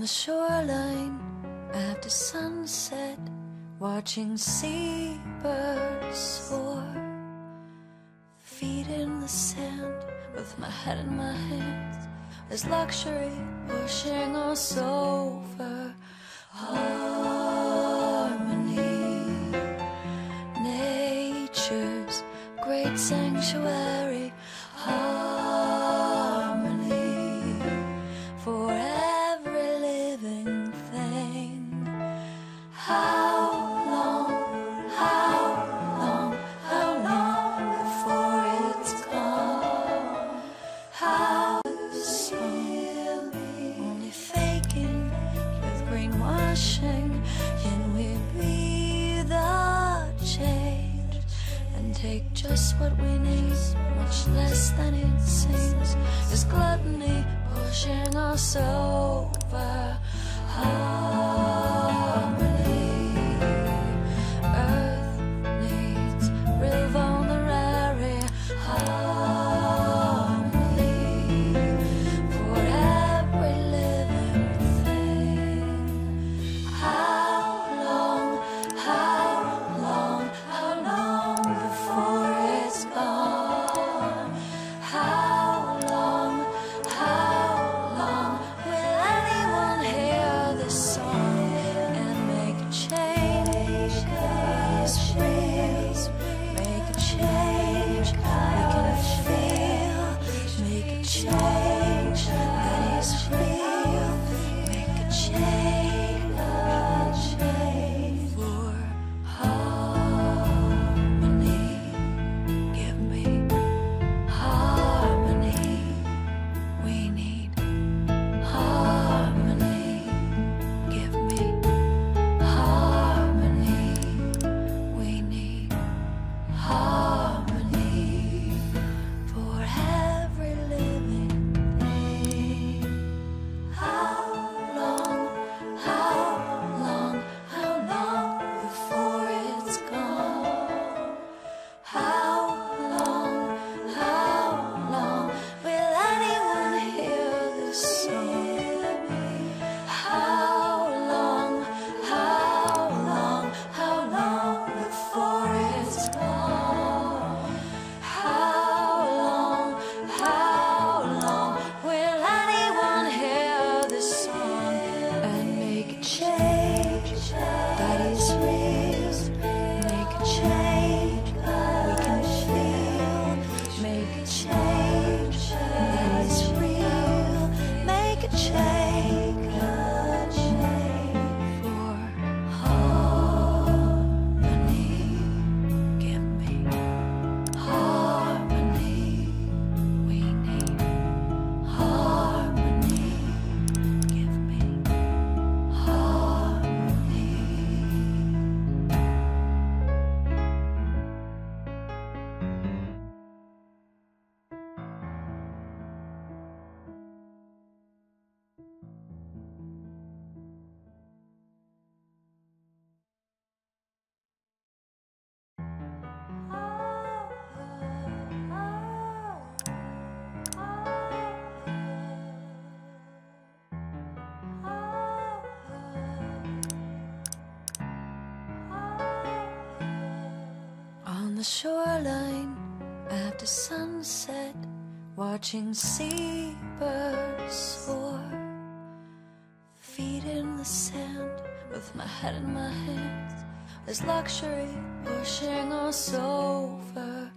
the shoreline after sunset, watching seabirds soar. Feet in the sand with my head in my hands It's luxury pushing us over. Harmony, nature's great sanctuary. take just what we need Much less than it seems. Is gluttony pushing us over. the shoreline after sunset, watching seabirds soar. Feet in the sand, with my head in my hands, there's luxury pushing us over.